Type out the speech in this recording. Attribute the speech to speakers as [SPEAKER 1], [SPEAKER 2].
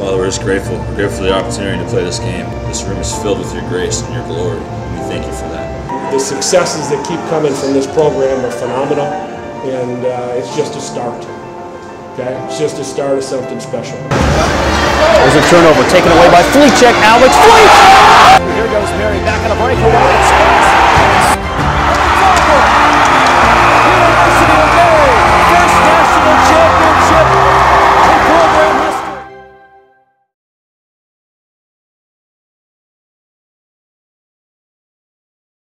[SPEAKER 1] Father, we're just grateful. We're grateful for the opportunity to play this game. This room is filled with your grace and your glory, we thank you for that.
[SPEAKER 2] The successes that keep coming from this program are phenomenal, and uh, it's just a start. Okay, it's just a start of something special.
[SPEAKER 3] There's a turnover taken away by Fleechek. Alex Fleet!